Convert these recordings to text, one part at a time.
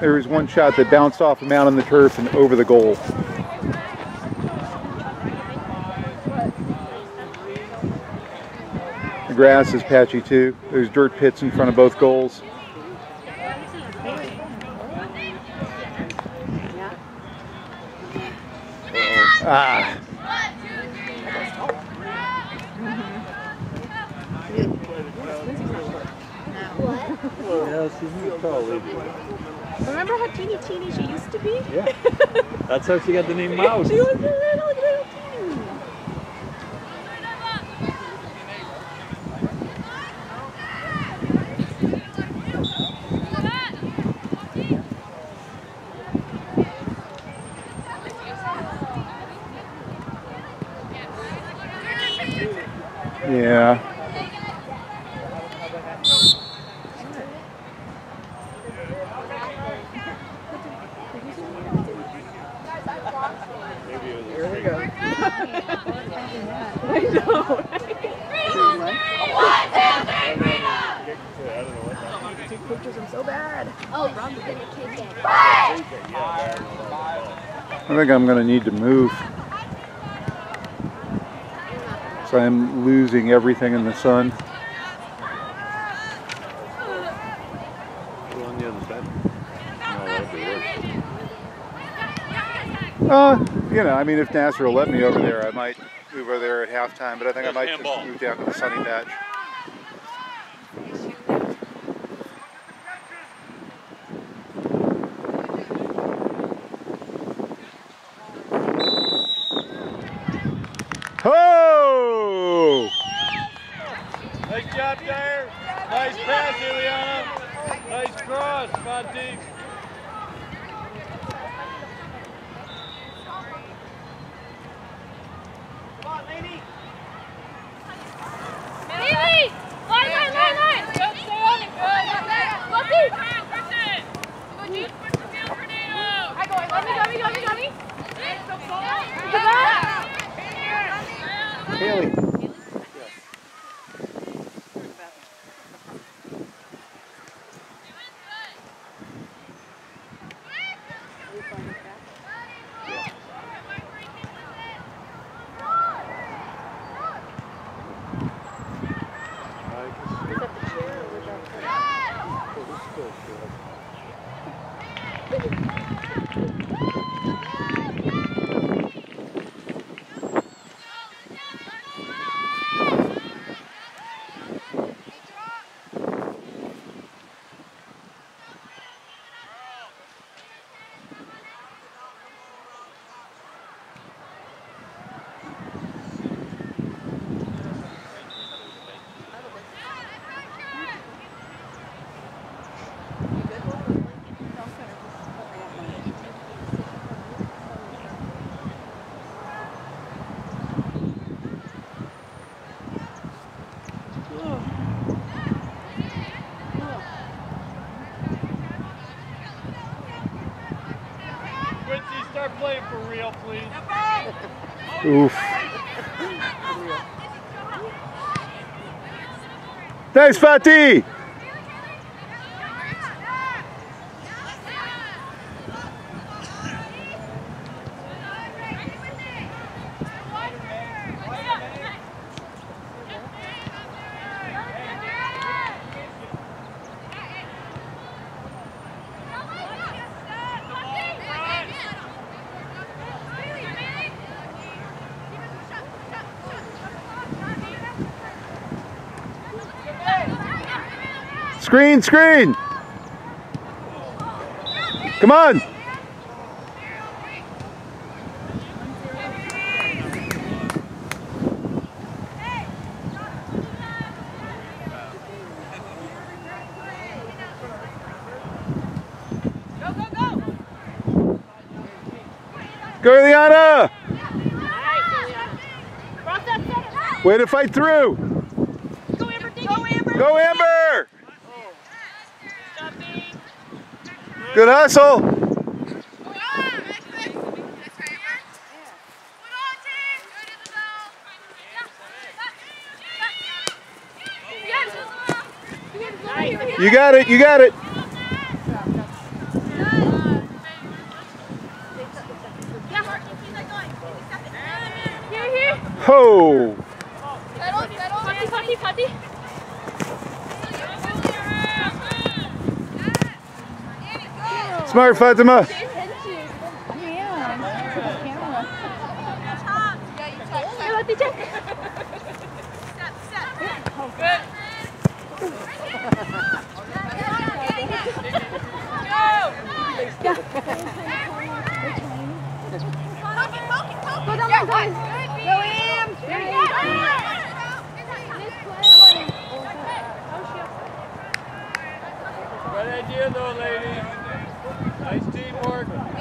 there was one shot that bounced off a mound on the turf and over the goal. The grass is patchy too. There's dirt pits in front of both goals. Ah. Yeah, she's a tall lady. Remember how teeny teeny she used to be? Yeah. That's how she got the name Mouse. She was a little, little teeny. Yeah. Here we go. I know. Take pictures, I'm so bad. Oh, wrong with the kid game. I think I'm going to need to move. So I'm losing everything in the sun. Go on the other side. No, that'd be worse. Uh, you know, I mean, if Nasser will let me over there, I might move over there at halftime, but I think I might just move down to the sunny patch. Ho! Nice job there. Nice pass, Ileana. Nice cross, Monty. Haley! Line, line, line, line! Go, stay on it, go! Lucky! I go, let me, let me, let me, let me! Good ball! Haley. Quincy, start playing for real, please. Oof. Thanks, Fatih. Screen, screen. Come on. Go, Ileana! Way to fight through! Go, Amber! Go, Amber! Go, Amber! Good hustle! You got it, you got it! Smart Fatima.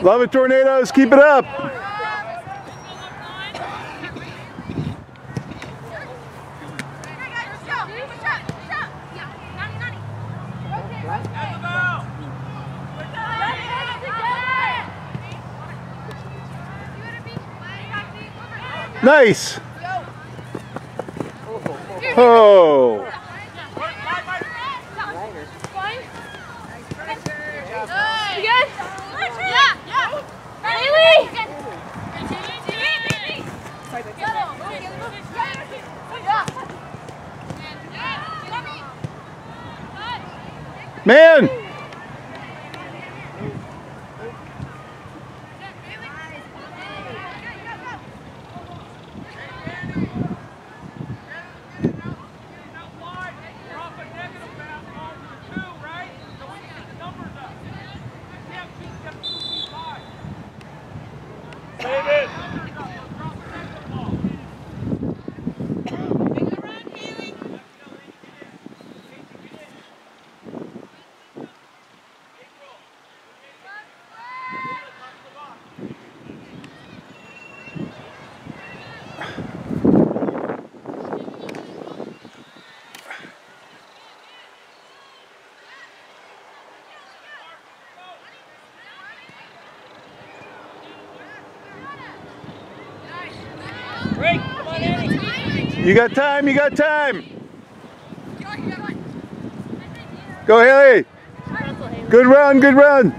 Love it, tornadoes. Keep it up. Nice. Oh. You got time, you got time. Go, Haley. Good run, good run.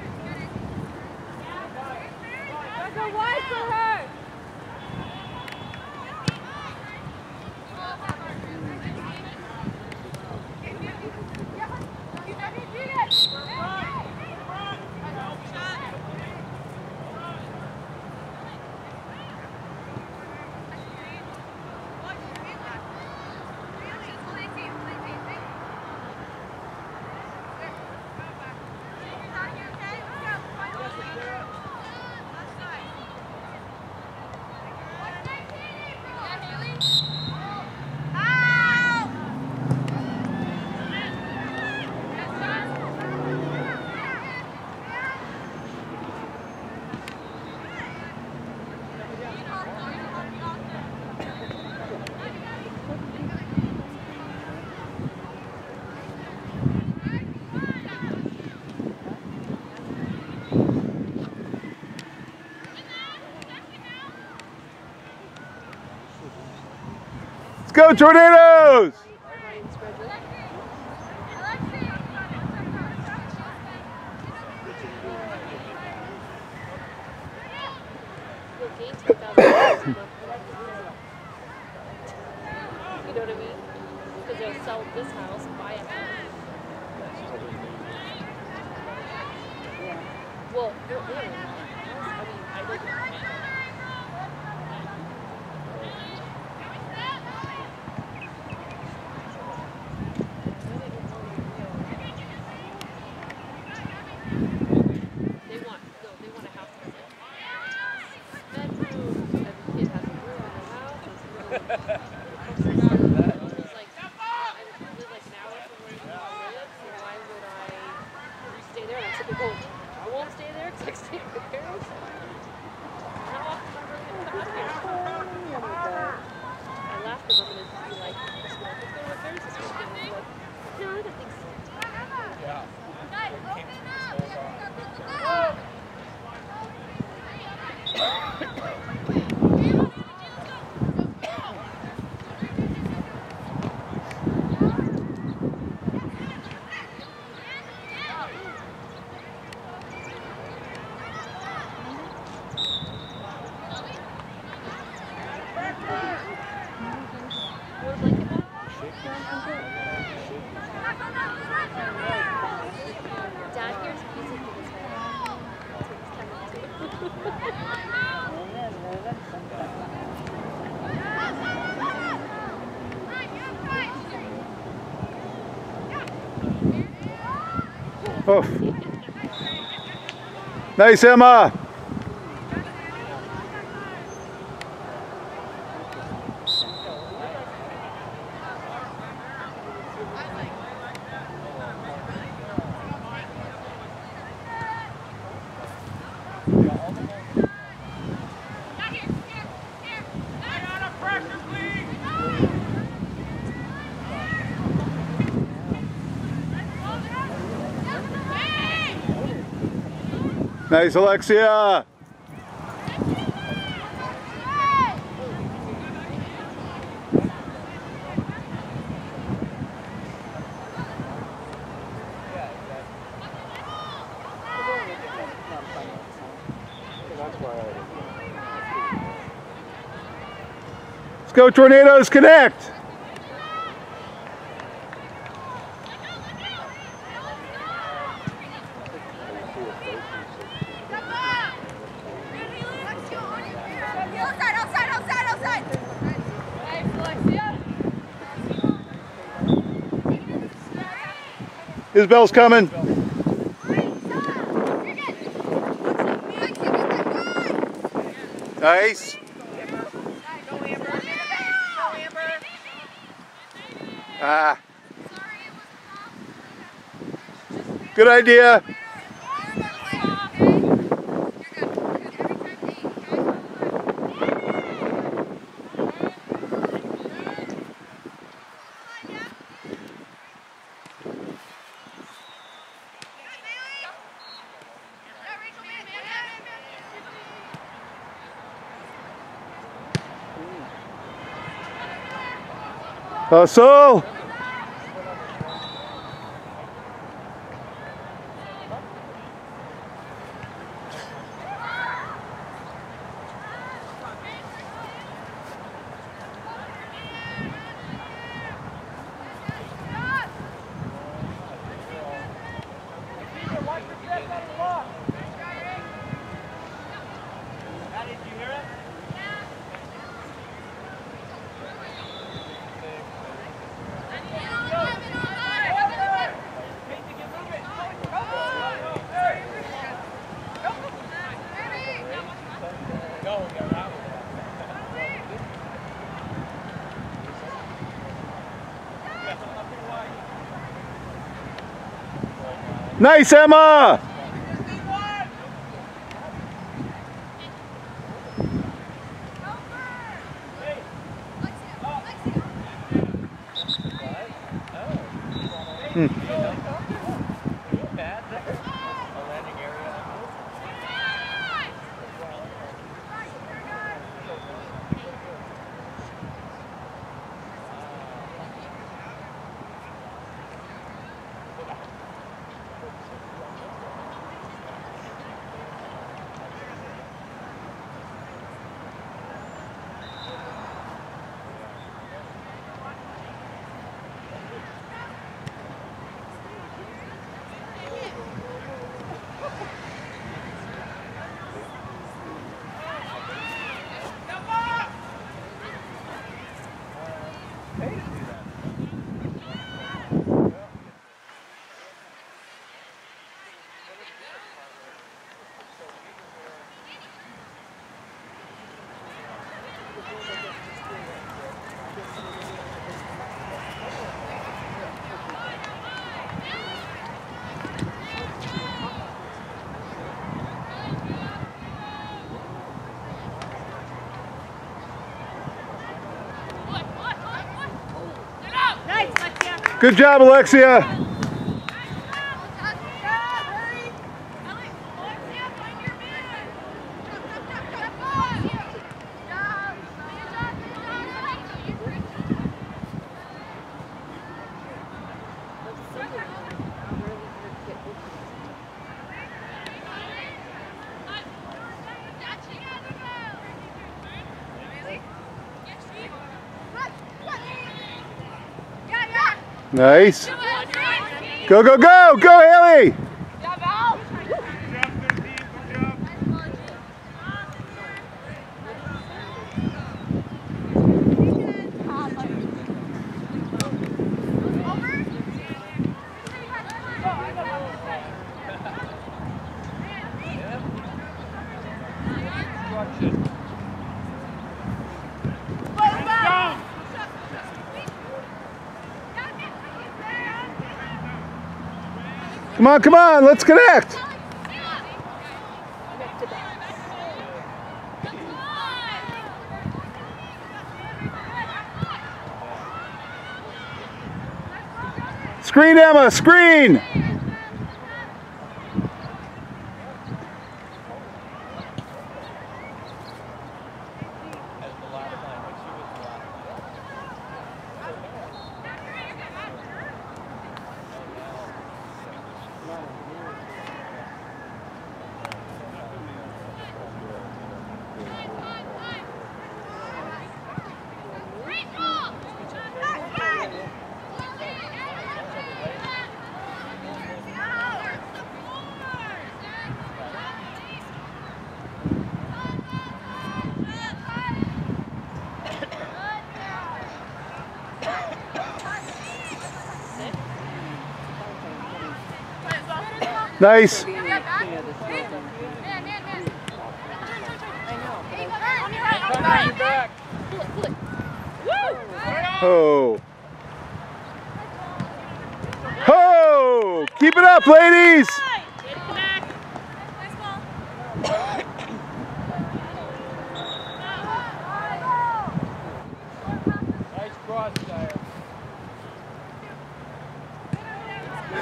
Go Tornadoes! Nice, Emma. Nice, Alexia. Let's go, Tornadoes, connect. Outside, outside, outside, outside. Nice, Alexia. Isabel's coming. Nice. Ah. Good idea. Uh, Hustle. Nice, Emma. Good job, Alexia. Nice. Go, go, go. Go, Haley. Come on, come on, let's connect. Screen, Emma, screen. Nice. Ho. Ho! Keep it up, ladies!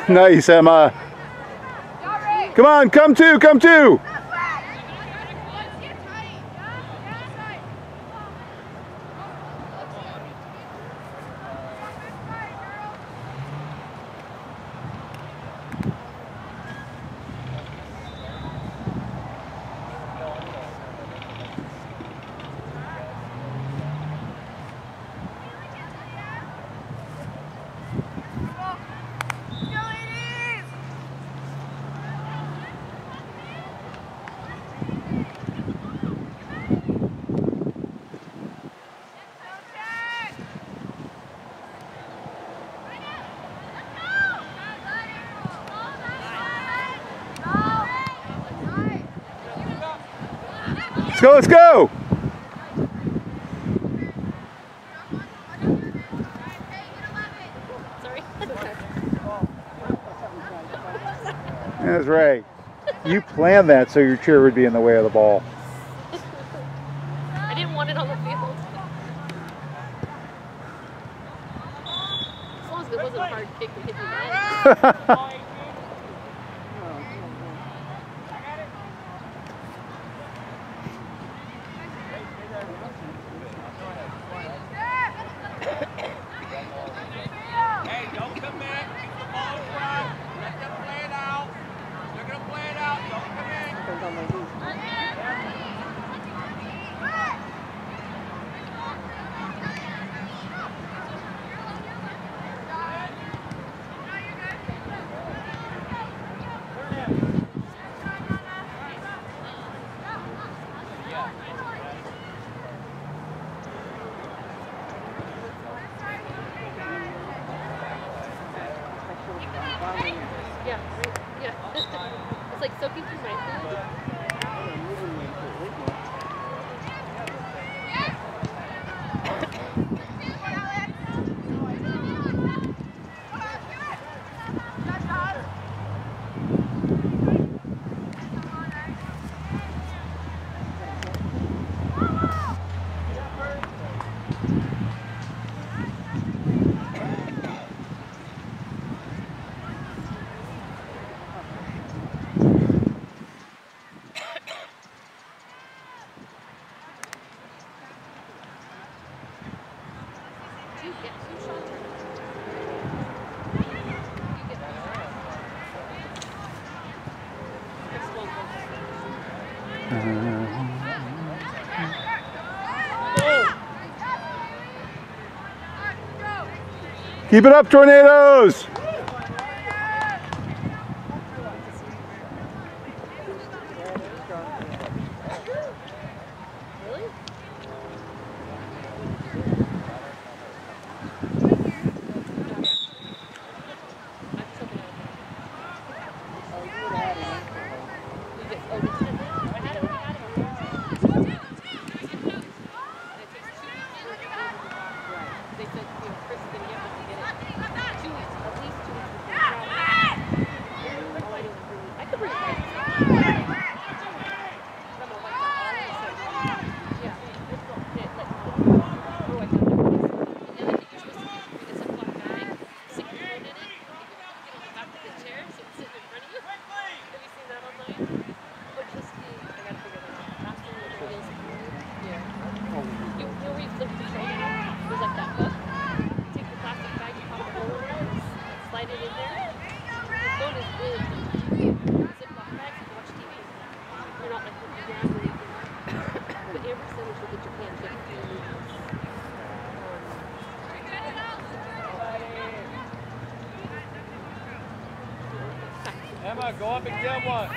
Nice, Emma. Come on, come two, come two. Go, let's go. That's right. You planned that so your chair would be in the way of the ball. I didn't want it on the field. As long as it wasn't a hard kick to hit the net. Keep it up, tornadoes! get one.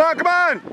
Come on, come on!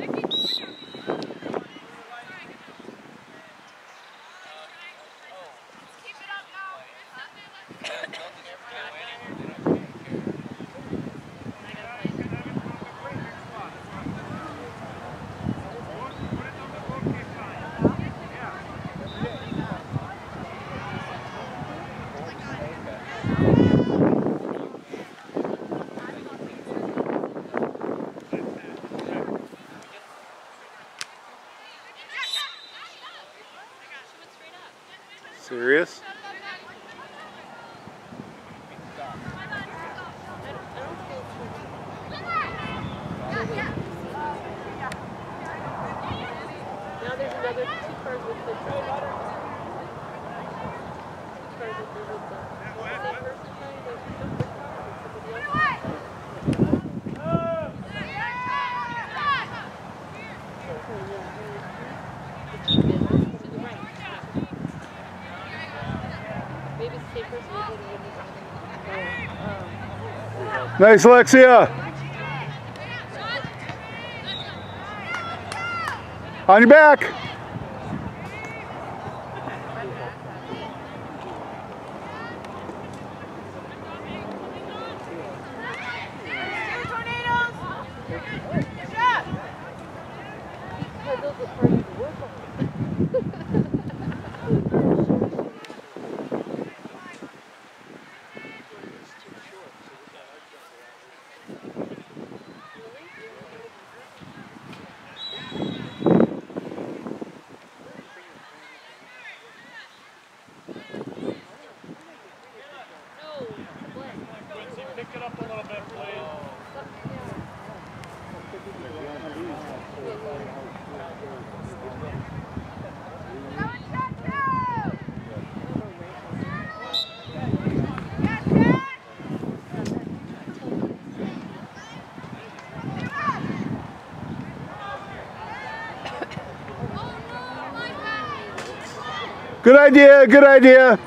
Nice, Alexia. On your back. Good idea, good idea.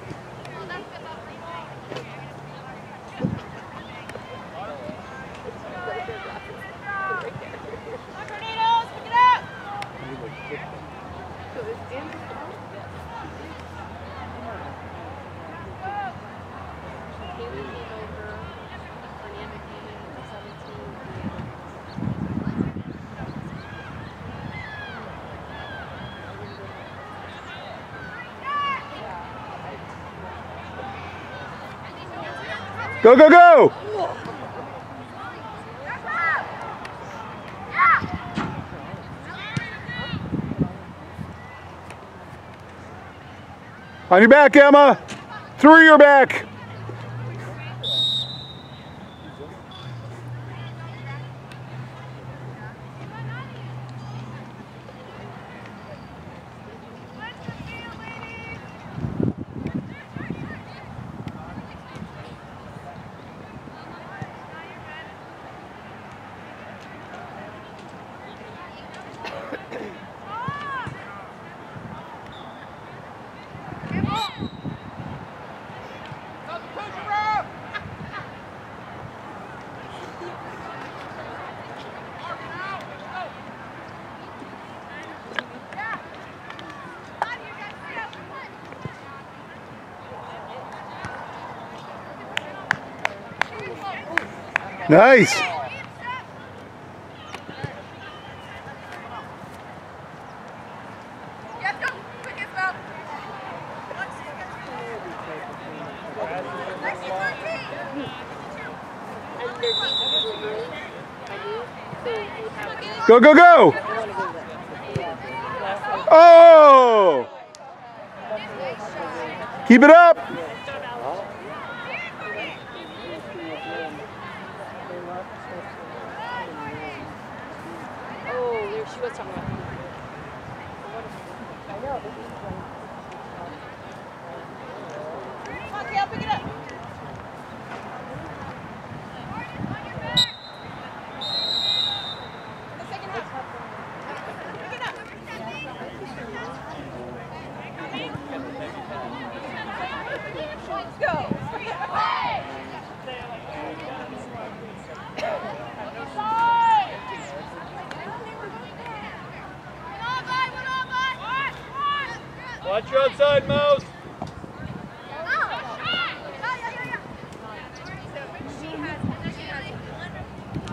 Go, go, go! On your back, Emma. Through your back. Nice. Go, go, go! Oh! Keep it up!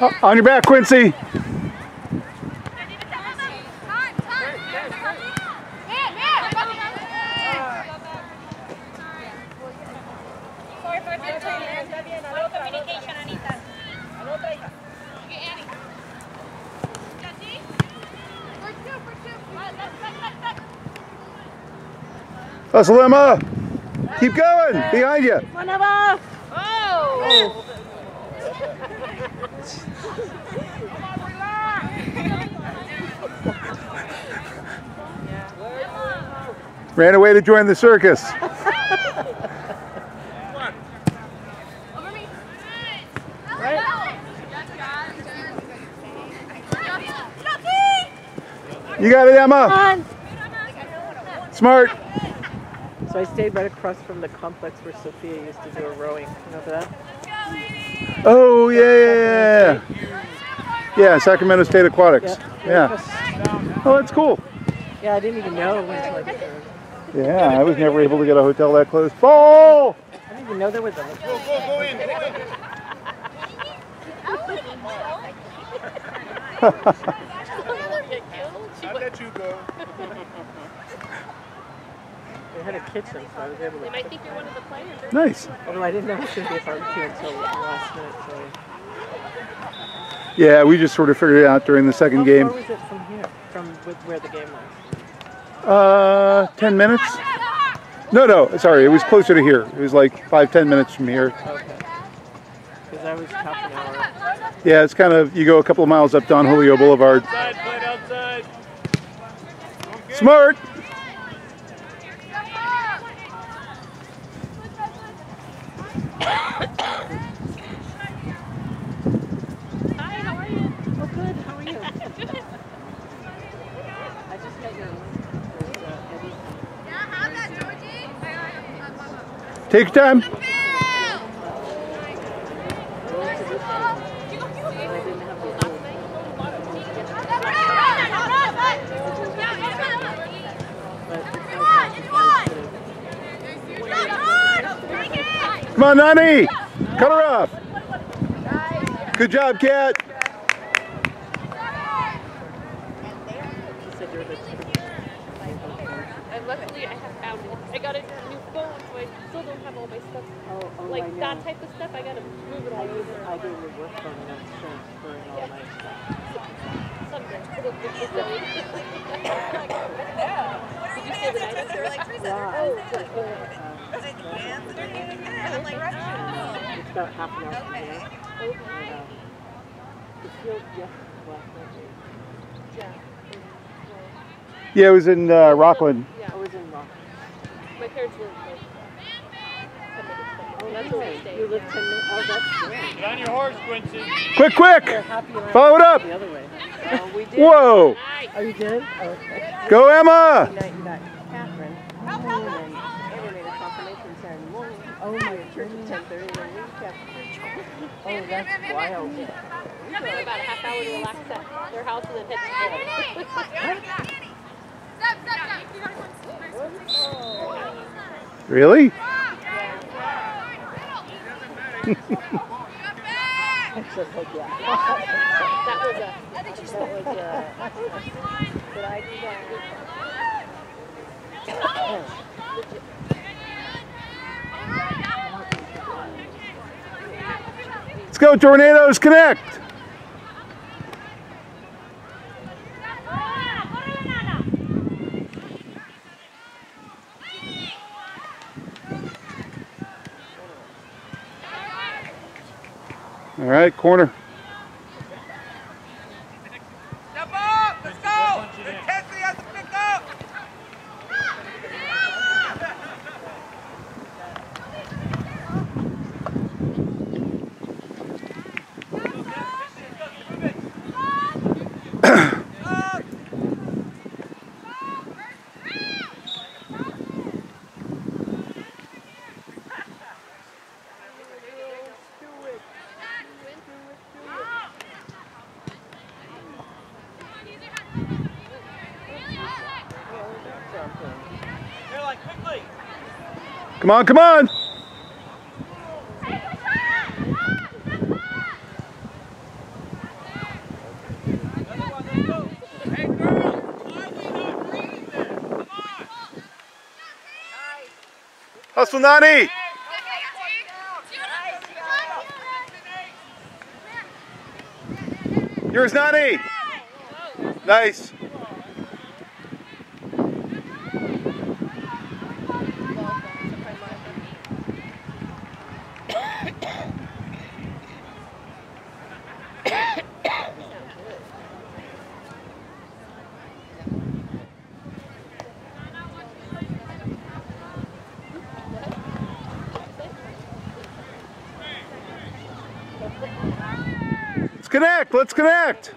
Oh, on your back, Quincy. Hustle Emma. Keep going. Behind you. One of us. Oh! Ran away to join the circus. You got it, Emma. Smart. So I stayed right across from the complex where Sophia used to do her rowing. Remember that? Oh yeah, yeah, yeah. Yeah, Sacramento State Aquatics. Yeah. yeah. Oh, that's cool. Yeah, I didn't even know. Yeah, I was never able to get a hotel that close. Ball. I didn't even know there was a hotel. Go in. I let you go. They had a kitchen, so I was able to. They might think you're one of the players. Nice. Although I didn't know it was going to be a barbecue until the last minute. So Yeah, we just sort of figured it out during the second How game. far was it from here? From where the game was? Uh, 10 minutes? No, no, sorry, it was closer to here. It was like five, 10 minutes from here. Okay. Because I was half an hour. Yeah, it's kind of, you go a couple of miles up Don Julio Boulevard. Outside, played outside. Smart. Hi, how are you? Oh, good. How are you? I just got your link. There's, uh, Eddie. Take your time. Come on, Nani. Cut her off. Good job, Kat. She said you're the And luckily, I have found it. I got a new phone, so I still don't have all my stuff. Oh, oh, I like know. that type of stuff, I gotta move it all I do, over. I do the work phone and I'm transferring all my stuff. Someday. It'll be delayed. Did you say that I did? Yeah. Oh, good. good. It's about half an hour from here. Okay. And, um, the field, yeah, last night. Yeah. Yeah, it was in uh, Rocklin. Yeah. I was in Rock. My parents live like 10 minutes from Oh, me. that's That's where I nice. stay. You live 10 minutes. Oh, that's great. Get on your horse, Quincy. Quick, quick. They're happy and I Follow it up. the other way. Oh, we did. Whoa. Nice. Oh, you did? Oh, okay. Go, Emma. Night you got Catherine. And then Ever made a confirmation Saturday. Oh, my church at 10:30 and then we kept. Oh, that's wild. We drove about a half hour to relax at their house and then head Really? It's just like, yeah. That was a. That was, did I do that? Let's go, Tornadoes Connect. All right, corner. Come on, come on. Hustle, Nani. Yours, Nani. Nice. connect. Let's connect.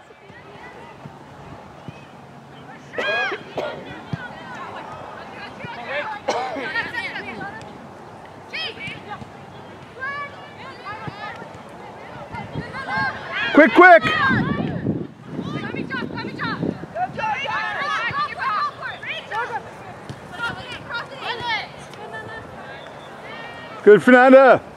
quick, quick. Good, Fernanda.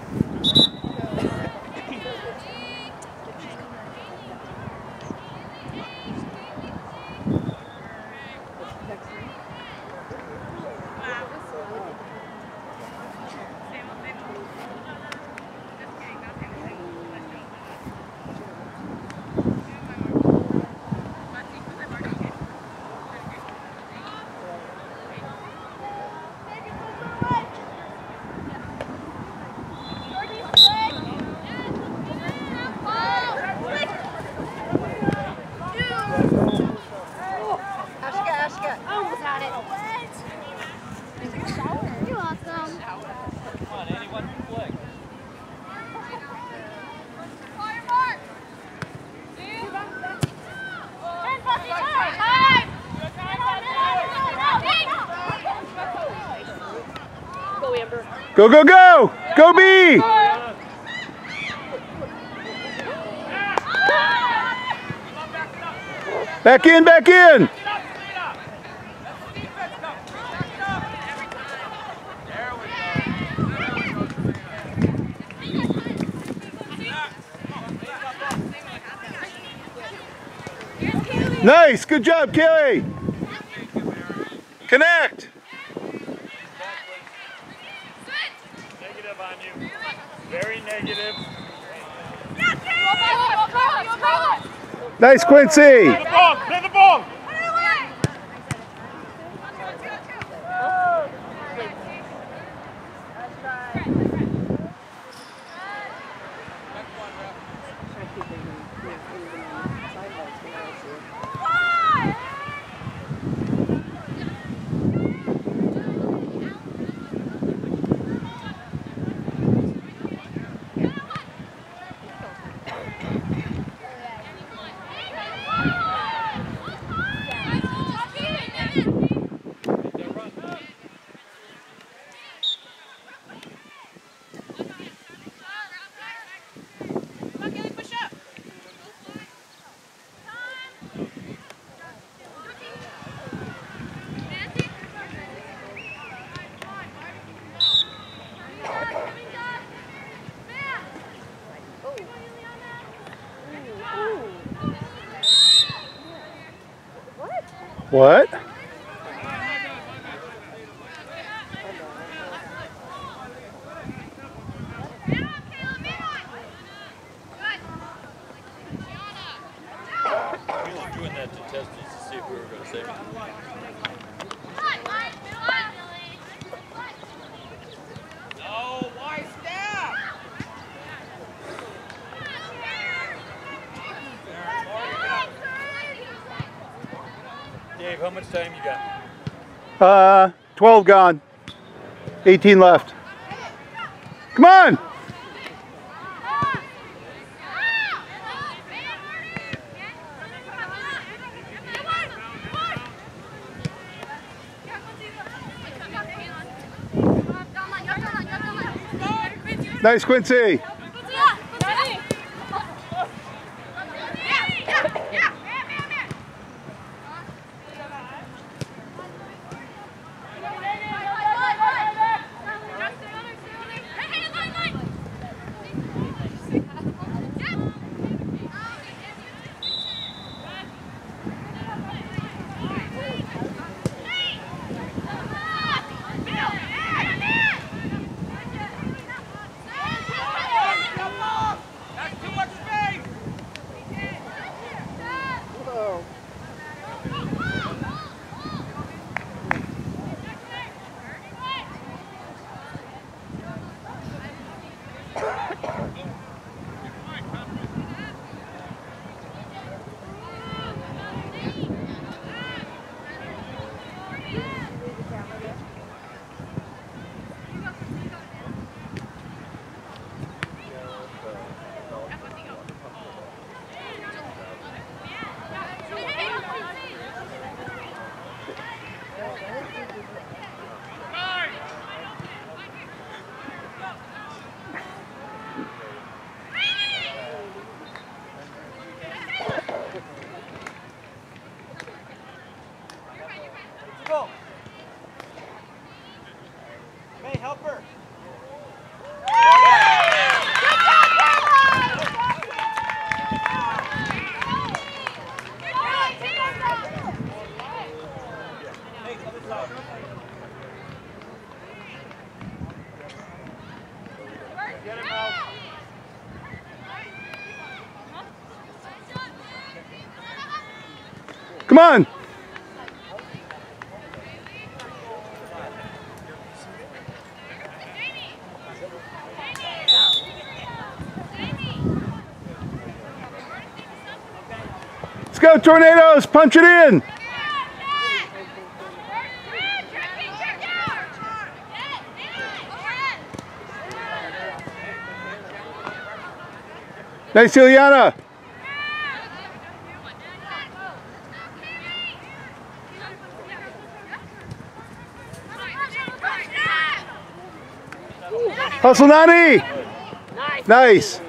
Go, go, go! Go, B! Back in, back in! Nice, good job, Kelly. Connect. Negative on you. Very negative. Nice, Quincy. The ball, play the ball. What? We were doing that to test us to see if we were going to save it. No, why step? Dave, how much time you got? Uh, 12 gone. 18 left. Come on! Nice, Quincy. Come on. Let's go, tornadoes. Punch it in. Nice, Ileana. Hustle, Nani. Nice.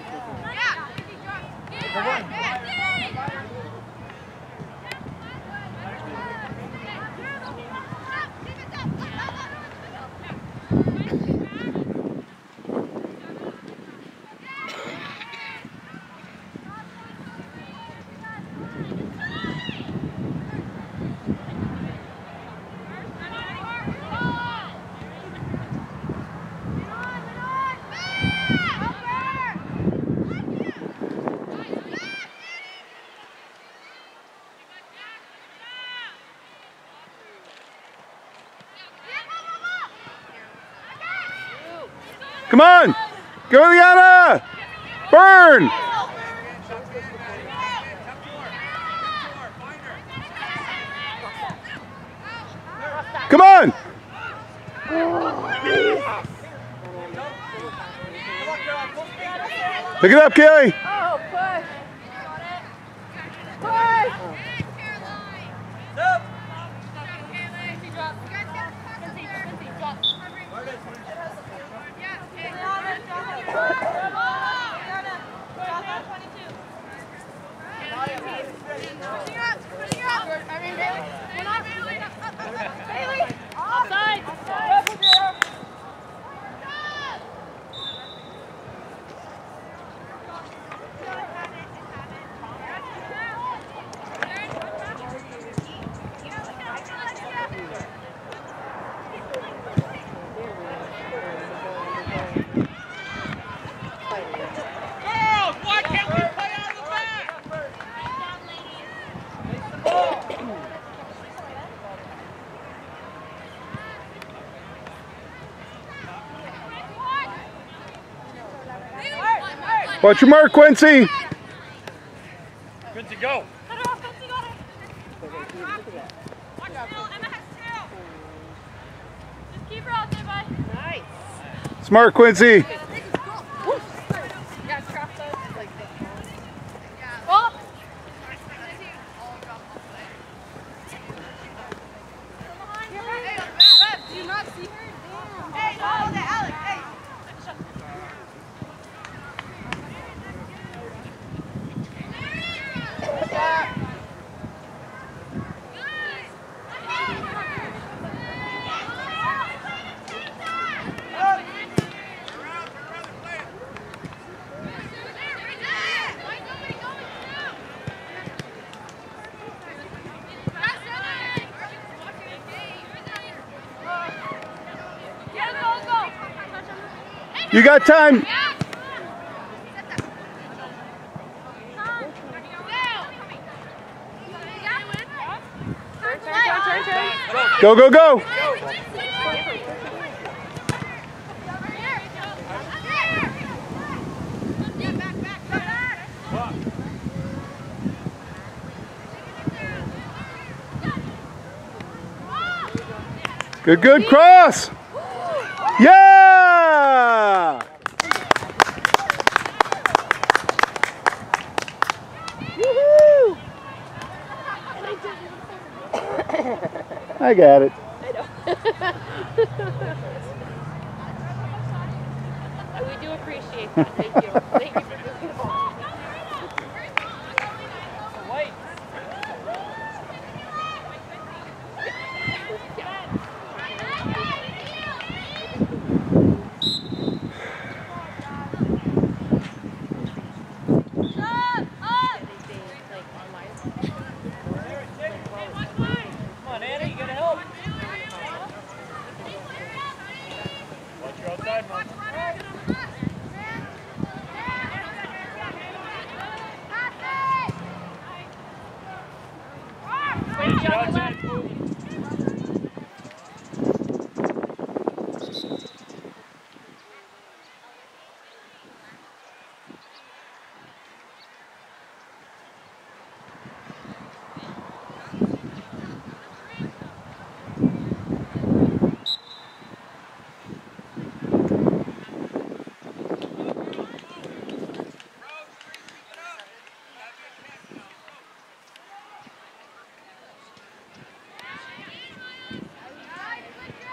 Come on. Go, Ileana. Burn. Come on. Pick it up, Kaylee. Watch your mark, Quincy. Good to go. Just keep her out there, bud. Nice. Smart, Quincy. You got time. Go, go, go. Good, good. Cross. Yeah. Woohoo! I got it. We do appreciate that. Thank you. Thank you for moving the ball. Come on, Anna, you gotta help. Watch your outside, Mom. John's in, moving.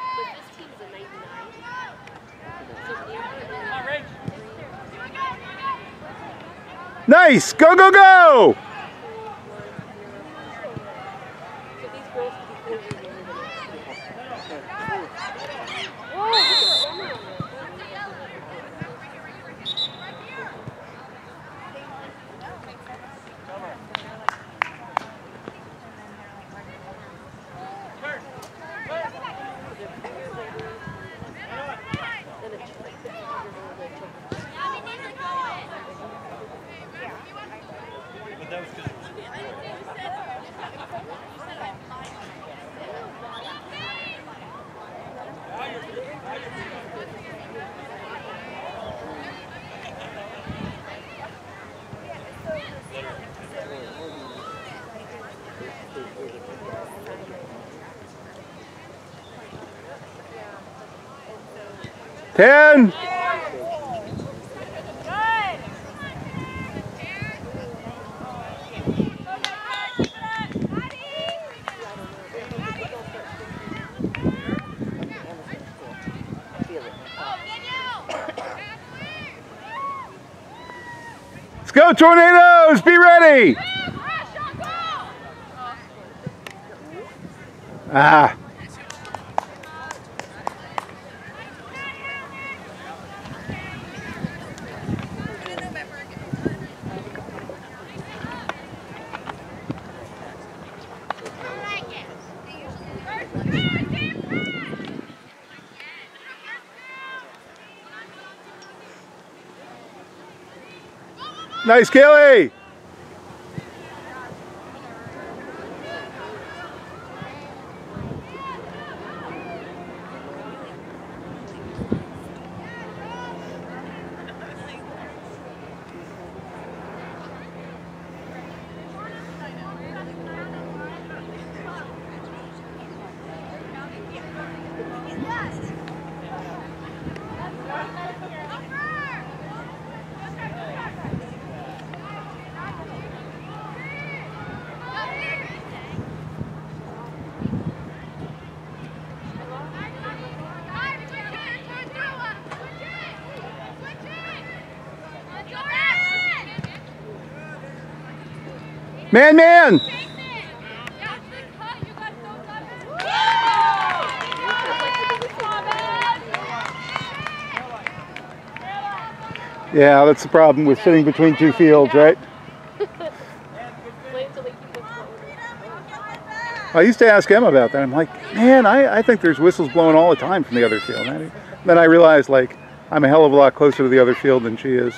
But this team's a 99. So they're Come on, Rach. Nice! Go, go, go! So these girls could be quarters younger than us. Whoa, look at her armor on there. Then it's like 50 years old, like, But that was because it was Ten! Let's go, Tornadoes! Be ready! Ah. Nice, Kelly! Man, man! Yeah, that's the problem with sitting between two fields, right? I used to ask Emma about that. I'm like, man, I, I think there's whistles blowing all the time from the other field. And then I realized, like, I'm a hell of a lot closer to the other field than she is.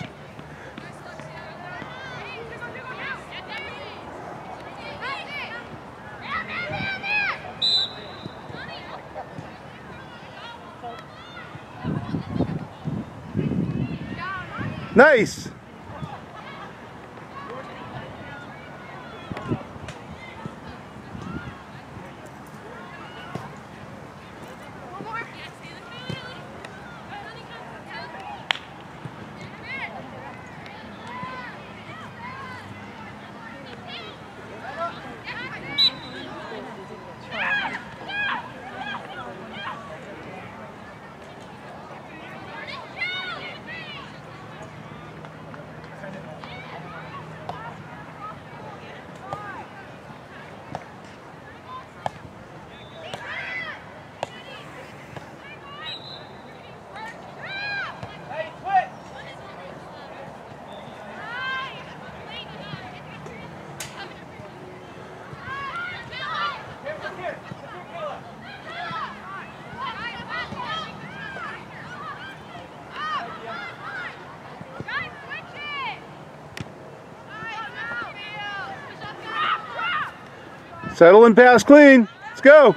Settle and pass clean. Let's go.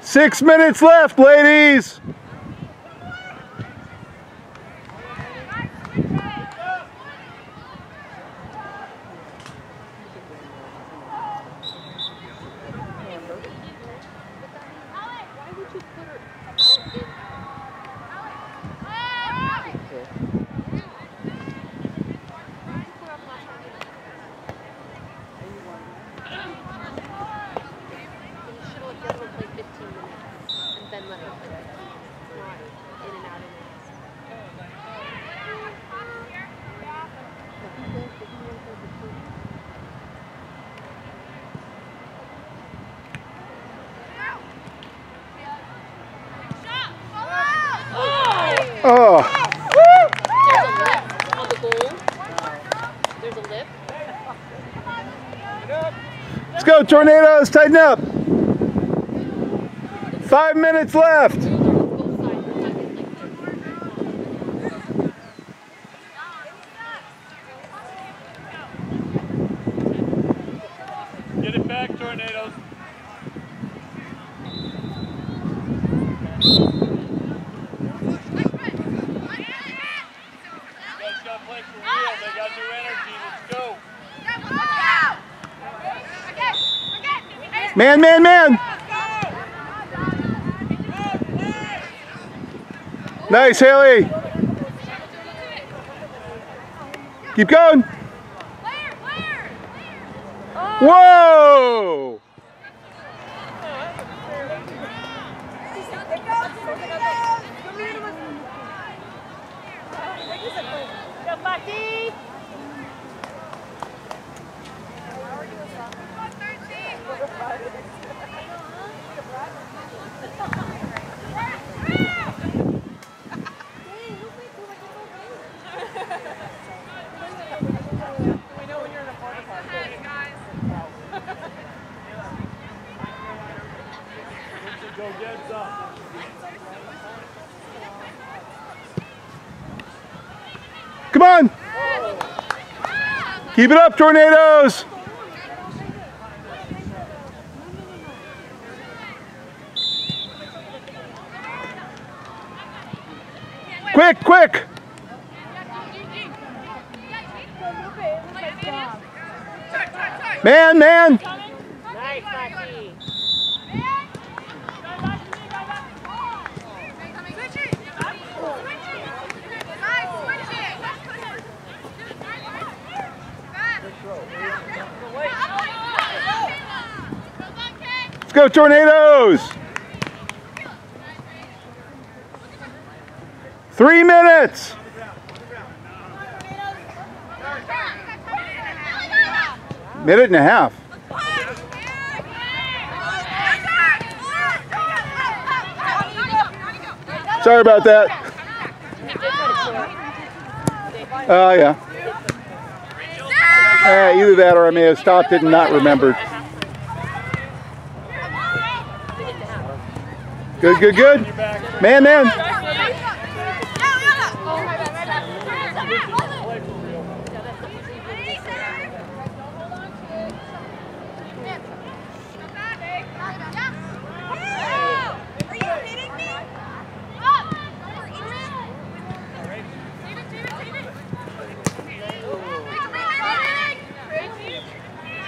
Six minutes left, ladies. Why would you put her out in Put her up last time. You should have let the other one play 15 minutes and then let her play 15. Not in and out in and out. Oh, There's a lip on the goal. There's a lip. let's go, tornadoes. Tighten up. Five minutes left. Both sides are tucking like Get it back, tornadoes. You guys gotta play for real. They got new energy. Let's go. Man, man, man. Nice, Haley. Keep going. Whoa! Go get some. Come on. Keep it up, tornadoes. Quick, quick. Man, man. Let's go, tornadoes. Three minutes. Minute and a half. Sorry about that. Oh, yeah. Uh, either that or I may have stopped it and not remembered. Good, good, good. Man, man.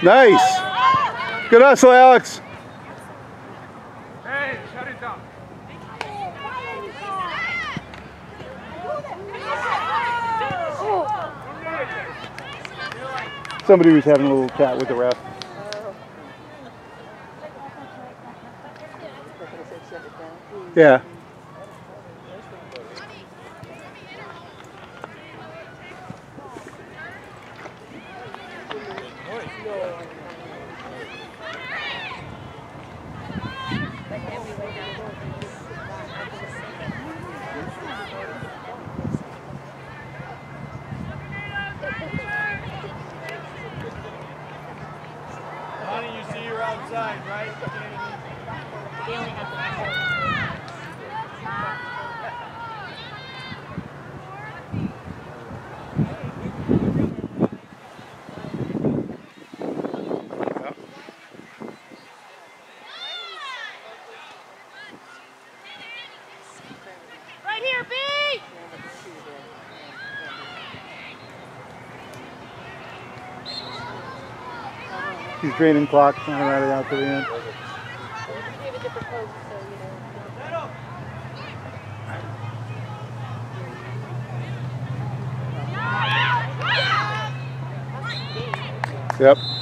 Nice. Good hustle, Alex. Hey, shut it down. Somebody was having a little chat with the ref. Yeah. She's draining clock, to ride it out to the end. Yep.